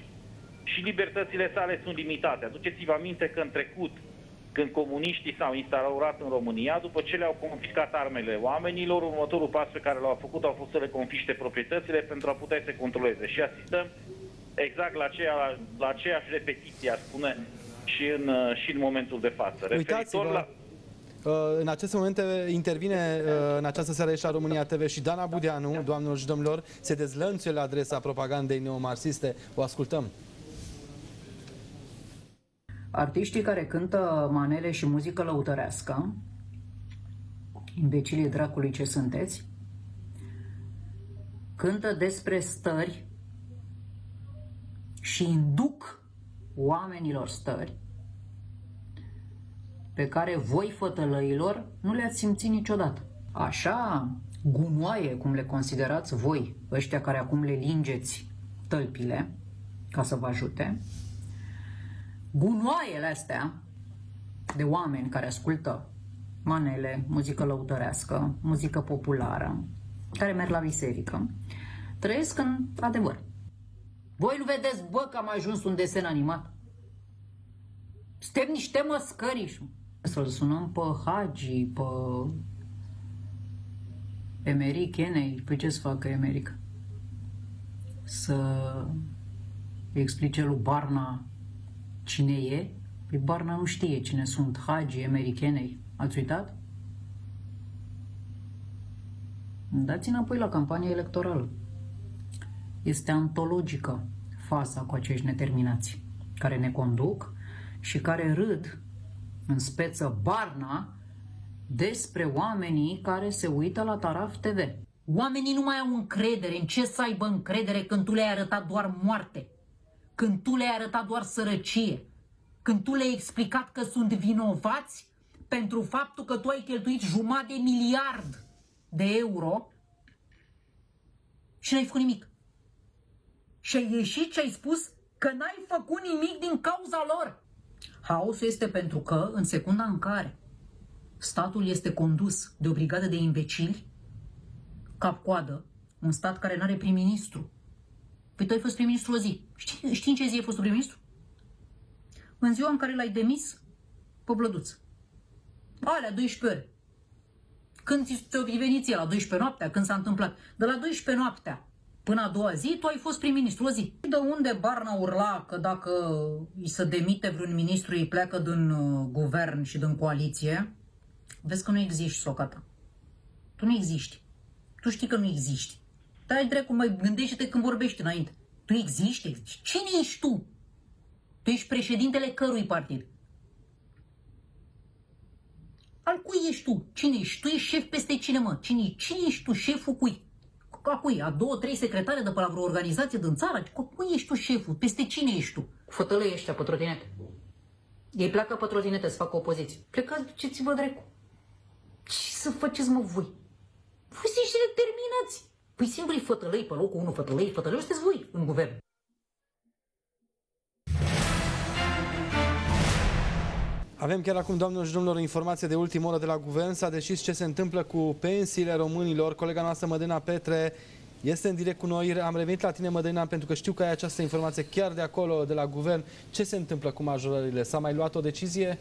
Speaker 16: și libertățile sale sunt limitate. Aduceți-vă aminte că în trecut când comuniștii s-au instaurat în România, după ce le-au confiscat armele oamenilor, următorul pas pe care l-au făcut au fost să le confiște proprietățile pentru a putea să controleze. Și asistăm exact la, aceea, la aceeași repetiție, a spune, și în, și în momentul de față.
Speaker 1: Referitor la... Uh, în acest moment intervine uh, în această seară și la România TV și Dana Budeanu, doamnelor și domnilor, se dezlănțuie la adresa propagandei neomarxiste. O ascultăm.
Speaker 17: Artiștii care cântă manele și muzică lăutărească, imbecilii dracului ce sunteți, cântă despre stări și induc oamenilor stări pe care voi, fătălăilor, nu le-ați simțit niciodată. Așa gunoaie, cum le considerați voi, ăștia care acum le lingeți tălpile, ca să vă ajute, gunoaiele astea de oameni care ascultă manele, muzică lăutărească, muzică populară, care merg la biserică, trăiesc în adevăr. Voi nu vedeți, bă, că am ajuns un desen animat? Suntem niște măscăriși. Să-l sunăm pe Hagi, pe Emeric Enei. Păi ce să facă Emeric? Să explice lui Barna cine e? Păi Barna nu știe cine sunt Hagi, americanei. Ați uitat? Dați înapoi la campania electorală. Este antologică faza cu acești neterminați care ne conduc și care râd în speță Barna despre oamenii care se uită la Taraf TV. Oamenii nu mai au încredere. În ce să aibă încredere când tu le-ai arătat doar moarte? Când tu le-ai arătat doar sărăcie? Când tu le-ai explicat că sunt vinovați pentru faptul că tu ai cheltuit jumătate de miliard de euro și n-ai făcut nimic. Și ai ieșit și ai spus că n-ai făcut nimic din cauza lor. Haosul este pentru că, în secunda în care statul este condus de o brigadă de imbecili, cap-coadă, un stat care nu are prim-ministru. Păi tu ai fost prim-ministru o zi. Știi, știi în ce zi ai fost prim-ministru? În ziua în care l-ai demis pe Blăduț. Alea, 12 ore. Când ți-o venit ție, la 12 noaptea, când s-a întâmplat. De la 12 noaptea până a doua zi, tu ai fost prim-ministru o zi. De unde Barna urla că dacă îi se demite vreun ministru, îi pleacă din uh, guvern și din coaliție, vezi că nu existi, socata. Tu nu existi. Tu știi că nu existi. Dar ai dracu, mai gândește-te când vorbești înainte. Tu existi? Cine ești tu? Tu ești președintele cărui partid? Al cui ești tu? Cine ești? Tu ești șef peste cine, mă? Cine, cine ești tu? Șeful cui? A cui? A două, trei secretare de pe la vreo organizație din țară? Cu cui ești tu șeful? Peste cine ești tu? Fătălăi ăștia pe trotinete. Ei pleacă pe trotinete să facă opoziție. Plecați, duceți-vă drecu. Ce să faceți, mă, voi? Voi sunteți determinați. Păi singurii fătălăi pe locul 1, fătălăi, fătălăi, sunteți voi în guvern.
Speaker 1: Avem chiar acum, doamnelor și domnilor, o informație de ultimă oră de la guvern. S-a decis ce se întâmplă cu pensiile românilor. Colega noastră, Mădena Petre, este în direct cu noi. Am revenit la tine, Mădena, pentru că știu că ai această informație chiar de acolo, de la guvern. Ce se întâmplă cu majorările? S-a mai luat o decizie?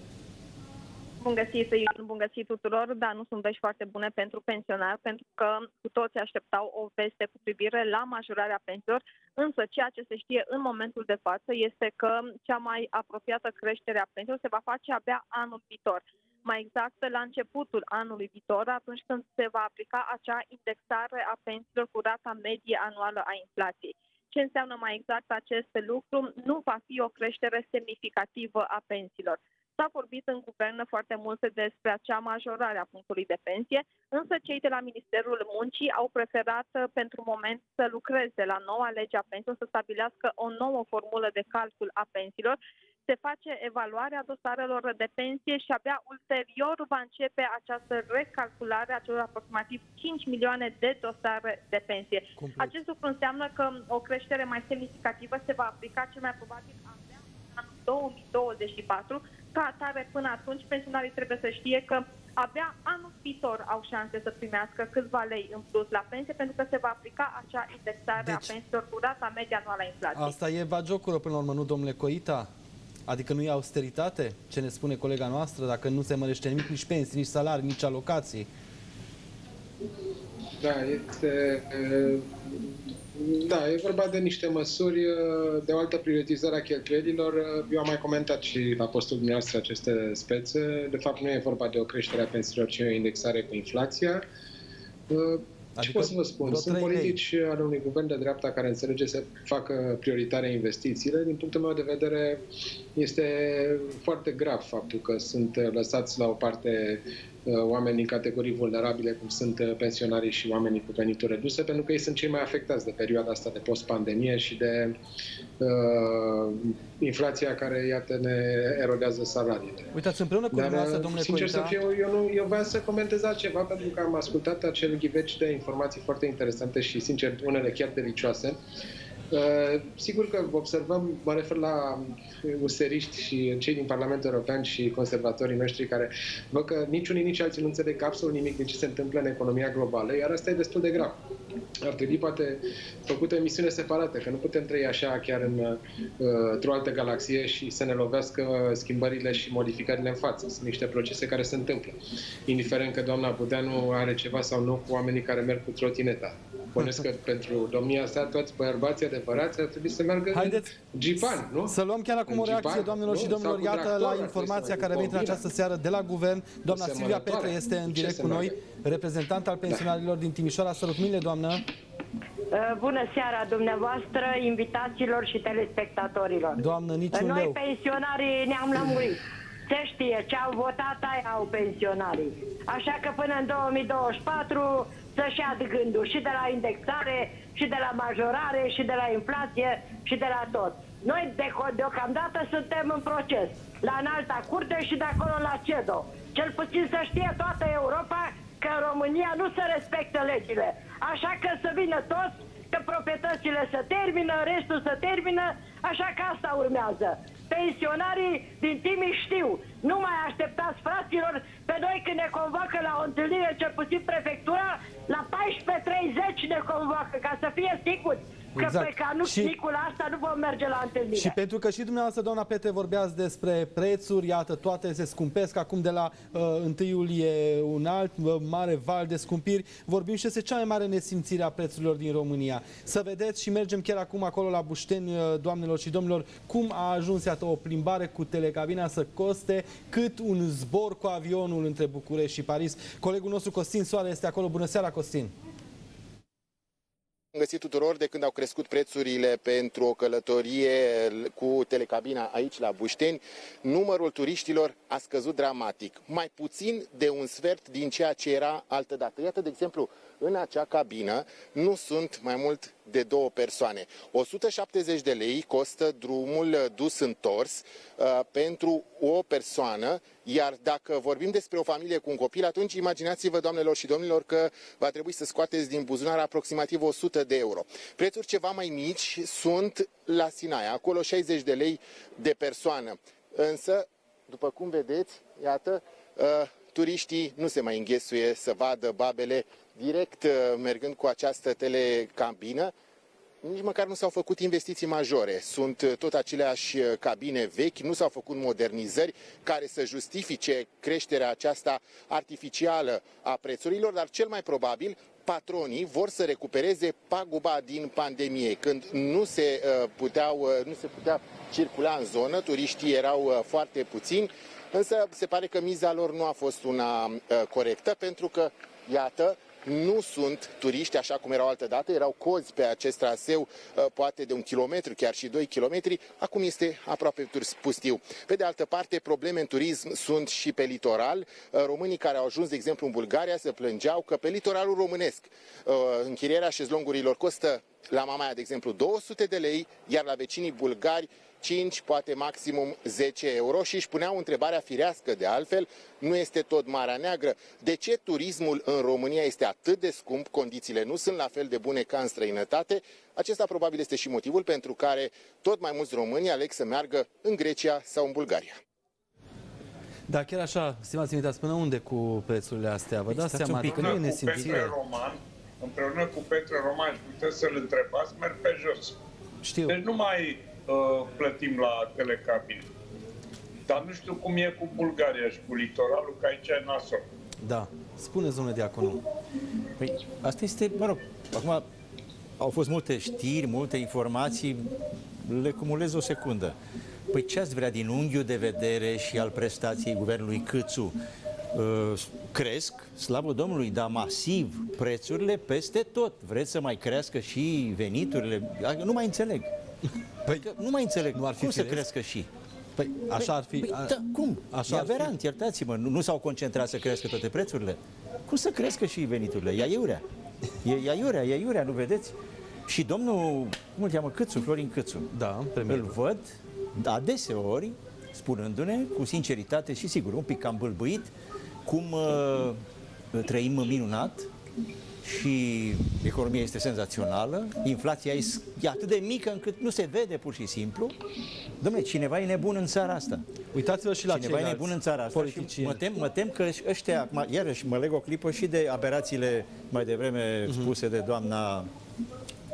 Speaker 18: Bun găsit, eu bun găsit tuturor, dar nu sunt vești foarte bune pentru pensionari, pentru că cu toți așteptau o veste cu privire la majorarea pensiilor, însă ceea ce se știe în momentul de față este că cea mai apropiată creștere a pensiilor se va face abia anul viitor. Mai exact, la începutul anului viitor, atunci când se va aplica acea indexare a pensiilor cu rata medie anuală a inflației. Ce înseamnă mai exact acest lucru? Nu va fi o creștere semnificativă a pensiilor. S-a vorbit în guvern foarte mult despre acea majorare a punctului de pensie, însă cei de la Ministerul Muncii au preferat uh, pentru moment să lucreze la noua lege a pensiilor, să stabilească o nouă formulă de calcul a pensiilor. Se face evaluarea dosarelor de pensie și abia ulterior va începe această recalculare a celor aproximativ 5 milioane de dosare de pensie. Complet. Acest lucru înseamnă că o creștere mai semnificativă se va aplica cel mai probabil abia în anul 2024, ca atare, până atunci, pensionarii trebuie să știe că abia anul viitor au șanse să primească câțiva lei în plus la pensie, pentru că se va aplica acea indexare deci, a pensiilor cu rata media anuală a inflației.
Speaker 1: Asta e bagiocură până la urmă, nu, domnule Coita? Adică nu e austeritate? Ce ne spune colega noastră? Dacă nu se mărește nimic, nici pensii, nici salarii, nici alocații.
Speaker 6: Da, este da, e vorba de niște măsuri de o altă prioritizare a cheltuielilor. Eu am mai comentat și la postul dumneavoastră aceste spețe. De fapt, nu e vorba de o creștere a pensiilor, ci o indexare cu inflația. Adică Ce pot să vă spun? Sunt politici lei. ale unui guvern de dreapta care înțelege să facă prioritare investițiile. Din punctul meu de vedere, este foarte grav faptul că sunt lăsați la o parte Uh, oameni din categorii vulnerabile, cum sunt uh, pensionarii și oamenii cu venituri reduse, pentru că ei sunt cei mai afectați de perioada asta de post-pandemie și de uh, inflația care, iată, ne erodează salariile.
Speaker 1: Uitați, împreună cu dumneavoastră, uh, domnule
Speaker 6: Sincer Coita... să fiu, eu, nu, eu vreau să comentez ceva, pentru că am ascultat acel ghiveci de informații foarte interesante și, sincer, unele chiar delicioase. Uh, sigur că observăm, mă refer la useriști și cei din Parlamentul European și conservatorii noștri care văd că nici unii, nici alții nu înțeleg absolut nimic din ce se întâmplă în economia globală, iar asta e destul de grav. Ar trebui poate făcută emisiune separată, că nu putem trăi așa chiar în, uh, într-o altă galaxie și să ne lovească schimbările și modificările în față. Sunt niște procese care se întâmplă. Indiferent că doamna Budeanu are ceva sau nu cu oamenii care merg cu trotineta. Bănesc că pentru domnia sa toți bărbații adevărați ar trebui să meargă Haideți Gipan, nu?
Speaker 1: Să luăm chiar acum o reacție, doamnelor și domnilor. Iată la informația care venit în această seară de la guvern. Doamna Silvia Petre este în direct cu noi, reprezentant al pensionarilor din Timișoara. Sărut mâinile, doamnă.
Speaker 19: Uh, bună seara dumneavoastră, invitațiilor și telespectatorilor.
Speaker 1: Doamnă, niciun
Speaker 19: Noi
Speaker 1: leu.
Speaker 19: pensionarii ne-am lămurit. Se știe ce au votat, aia au pensionarii. Așa că până în 2024 să-și ia gândul și de la indexare, și de la majorare, și de la inflație, și de la tot. Noi de, deocamdată suntem în proces, la înalta curte și de acolo la CEDO. Cel puțin să știe toată Europa că în România nu se respectă legile. Așa că să vină toți, că proprietățile se termină, restul se termină, așa că asta urmează. Pensionarii din Timiș știu, nu mai așteptați fraților, pe noi când ne convoacă la o întâlnire, cel puțin prefectura, la 14.30 ne convoacă, ca să fie sigur Că exact. pe canul și, asta nu vom merge la întâlnire.
Speaker 1: Și pentru că și dumneavoastră, doamna Pete, vorbeați despre prețuri, iată, toate se scumpesc. Acum de la uh, 1 iulie un alt uh, mare val de scumpiri. Vorbim și este cea mai mare nesimțire a prețurilor din România. Să vedeți și mergem chiar acum acolo la Bușteni, uh, doamnelor și domnilor, cum a ajuns, iată, o plimbare cu telecabina să coste cât un zbor cu avionul între București și Paris. Colegul nostru Costin Soare este acolo. Bună seara, Costin!
Speaker 20: Am găsit tuturor de când au crescut prețurile pentru o călătorie cu telecabina aici la Bușteni, numărul turiștilor a scăzut dramatic. Mai puțin de un sfert din ceea ce era altădată. Iată, de exemplu, în acea cabină nu sunt mai mult de două persoane. 170 de lei costă drumul dus întors uh, pentru o persoană, iar dacă vorbim despre o familie cu un copil, atunci imaginați-vă, doamnelor și domnilor, că va trebui să scoateți din buzunar aproximativ 100 de euro. Prețuri ceva mai mici sunt la Sinaia, acolo 60 de lei de persoană. Însă, după cum vedeți, iată, uh, turiștii nu se mai înghesuie să vadă babele direct uh, mergând cu această telecabină, nici măcar nu s-au făcut investiții majore. Sunt uh, tot aceleași uh, cabine vechi, nu s-au făcut modernizări care să justifice creșterea aceasta artificială a prețurilor, dar cel mai probabil patronii vor să recupereze paguba din pandemie, când nu se, puteau, nu se putea circula în zonă, turiștii erau foarte puțini, însă se pare că miza lor nu a fost una corectă, pentru că, iată, nu sunt turiști așa cum erau altă dată, erau cozi pe acest traseu, uh, poate de un kilometru, chiar și doi kilometri, acum este aproape pustiu. Pe de altă parte, probleme în turism sunt și pe litoral. Uh, românii care au ajuns, de exemplu, în Bulgaria se plângeau că pe litoralul românesc uh, închirierea șezlongurilor costă la Mamaia, de exemplu, 200 de lei, iar la vecinii bulgari 5, poate maximum 10 euro și își puneau întrebarea firească de altfel, nu este tot Marea Neagră. De ce turismul în România este atât de scump, condițiile nu sunt la fel de bune ca în străinătate? Acesta probabil este și motivul pentru care tot mai mulți români aleg să meargă în Grecia sau în Bulgaria.
Speaker 1: Da, chiar așa, stimați invitați, până unde cu prețurile astea? Vă dați seama că nu e nesimțire?
Speaker 2: Roman, împreună cu Petre Roman, puteți să-l întrebați, merg pe jos.
Speaker 1: Știu.
Speaker 2: Deci nu mai uh, plătim la telecabine. Dar nu știu cum e cu Bulgaria și cu litoralul, că aici e nasol.
Speaker 1: Da. Spuneți, domnule Diaconu.
Speaker 5: Păi, asta este, mă rog, acum au fost multe știri, multe informații, le cumulez o secundă. Păi ce ați vrea din unghiul de vedere și al prestației guvernului Câțu? Uh, cresc, slavă Domnului, dar masiv prețurile peste tot. Vreți să mai crească și veniturile? Nu mai înțeleg. Păi, că nu mai înțeleg. Nu ar fi cum firesc? să crească și?
Speaker 1: Păi așa ar fi...
Speaker 5: Păi, da, cum? Așa e aberant, fi... iertați-mă. Nu, nu s-au concentrat să crească toate prețurile? Cum să crească și veniturile? Ia iurea. E, ia iurea, ia iurea, nu vedeți? Și domnul, cum îl cheamă, Câțu, Florin Câțu.
Speaker 1: Da,
Speaker 5: premierul. Îl văd adeseori spunându-ne cu sinceritate și sigur, un pic cam bâlbâit, cum uh, trăim minunat, și economia este senzațională, inflația e atât de mică încât nu se vede pur și simplu. Dom'le, cineva e nebun în țara asta.
Speaker 1: Uitați-vă și la
Speaker 5: Cineva e nebun în țara asta și mă tem, mă tem că ăștia, iarăși mă leg o clipă și de aberațiile mai devreme uh-huh. spuse de doamna,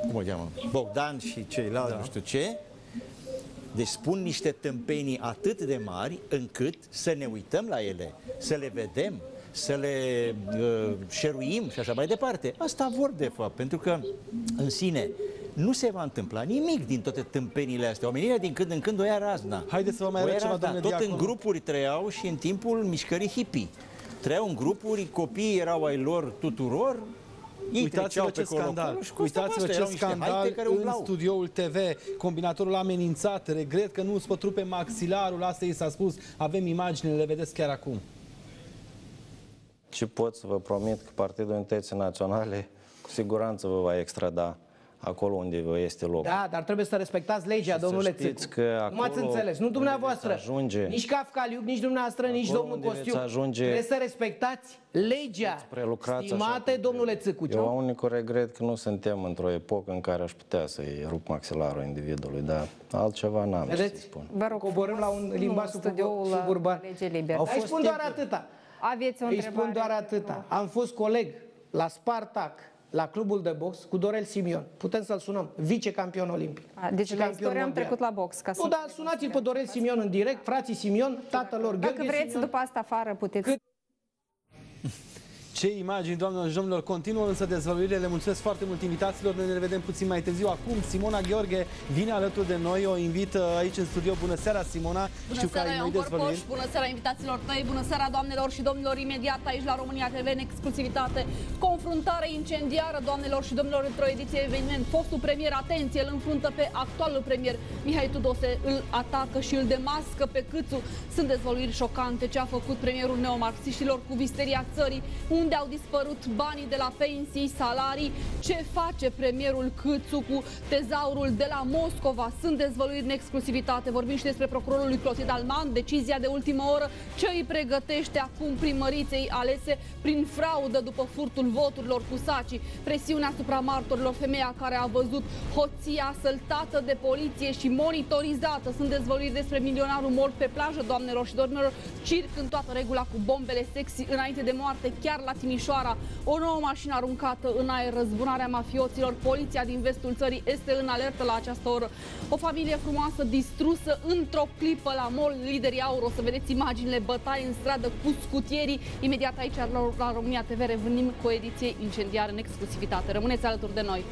Speaker 5: cum o cheamă, Bogdan și ceilalți, da. nu știu ce, deci spun niște tâmpenii atât de mari încât să ne uităm la ele, să le vedem, să le uh, șeruim și așa mai departe. Asta vor de fapt, pentru că în sine nu se va întâmpla nimic din toate tâmpenile astea. Omenirea din când în când o ia razna.
Speaker 1: Haideți să vă mai arăt ceva,
Speaker 5: Tot
Speaker 1: Diacon.
Speaker 5: în grupuri trăiau și în timpul mișcării hippie. Trăiau în grupuri, copiii erau ai lor tuturor, ei
Speaker 1: Uitați-vă ce
Speaker 5: acolo,
Speaker 1: scandal,
Speaker 5: acolo,
Speaker 1: uitați-vă ce scandal care în studioul TV, combinatorul amenințat, regret că nu spătrupe maxilarul, asta i s-a spus, avem imaginele, le vedeți chiar acum.
Speaker 21: Ce pot să vă promit că Partidul Unității Naționale cu siguranță vă va extrada acolo unde vă este loc.
Speaker 22: Da, dar trebuie să respectați legea,
Speaker 21: Și să
Speaker 22: domnule
Speaker 21: știți
Speaker 22: Țâcu.
Speaker 21: că
Speaker 22: nu m-ați
Speaker 21: acolo
Speaker 22: înțeles, nu
Speaker 21: unde
Speaker 22: dumneavoastră,
Speaker 21: veți ajunge-
Speaker 22: nici Cafcaliuc, nici dumneavoastră, nici
Speaker 21: Acolo
Speaker 22: domnul
Speaker 21: unde veți
Speaker 22: Costiuc.
Speaker 21: ajunge-
Speaker 22: Trebuie să respectați legea.
Speaker 21: prelucrați așa
Speaker 22: Stimate domnule Țâcu,
Speaker 21: Eu am unicul regret că nu suntem într-o epocă în care aș putea să-i rup maxilarul individului, dar altceva n-am ce să
Speaker 22: Vedeți?
Speaker 21: spun.
Speaker 22: Vă rog, coborâm la un limbaj
Speaker 23: studioul
Speaker 22: suburban.
Speaker 23: Lege Liber.
Speaker 22: Au
Speaker 23: Dar
Speaker 22: fost
Speaker 23: îi
Speaker 22: spun doar
Speaker 23: timpuri.
Speaker 22: atâta.
Speaker 23: Aveți o
Speaker 22: Îi
Speaker 23: întrebare?
Speaker 22: spun doar atâta. Am fost coleg la Spartak, la clubul de box, cu Dorel Simion. Putem să-l sunăm. Vicecampion olimpic.
Speaker 23: A, Deci
Speaker 22: Și
Speaker 23: la
Speaker 22: campion
Speaker 23: istorie am
Speaker 22: mondial.
Speaker 23: trecut la box. Ca
Speaker 22: Nu,
Speaker 23: să...
Speaker 22: dar sunați-l pe Dorel Simion în direct, frații Simion, tatăl lor
Speaker 23: Dacă
Speaker 22: Gheorghe
Speaker 23: vreți,
Speaker 22: Simion.
Speaker 23: după asta afară puteți...
Speaker 1: Ce imagini, doamnelor și domnilor, continuă însă dezvăluirile. Le mulțumesc foarte mult invitațiilor. Noi ne revedem puțin mai târziu. Acum Simona Gheorghe vine alături de noi. O invit uh, aici în studio. Bună seara, Simona.
Speaker 24: Bună
Speaker 1: Știu că
Speaker 24: seara,
Speaker 1: ai
Speaker 24: Ioan
Speaker 1: noi
Speaker 24: Corcoș,
Speaker 1: dezvăluiri.
Speaker 24: bună seara invitațiilor tăi, bună seara doamnelor și domnilor, imediat aici la România TV în exclusivitate. Confruntare incendiară, doamnelor și domnilor, într-o ediție eveniment. Fostul premier, atenție, îl înfruntă pe actualul premier Mihai Tudose, îl atacă și îl demască pe Câțu. Sunt dezvăluiri șocante ce a făcut premierul neomarxiștilor cu visteria țării, unde au dispărut banii de la pensii, salarii, ce face premierul Câțu cu tezaurul de la Moscova. Sunt dezvăluiri în exclusivitate. Vorbim și despre procurorul lui Clotilde Alman, decizia de ultimă oră, ce îi pregătește acum primăriței alese prin fraudă după furtul voturilor cu saci, presiunea asupra martorilor, femeia care a văzut hoția săltată de poliție și monitorizată. Sunt dezvăluiri despre milionarul mort pe plajă, doamnelor și domnilor, circ în toată regula cu bombele sexy înainte de moarte, chiar la Timișoara. O nouă mașină aruncată în aer, răzbunarea mafioților, poliția din vestul țării este în alertă la această oră. O familie frumoasă distrusă într-o clipă la mall, liderii aur, o să vedeți imaginile bătaie în stradă cu scutierii. Imediat aici la, la România TV revenim cu o ediție incendiară în exclusivitate. Rămâneți alături de noi!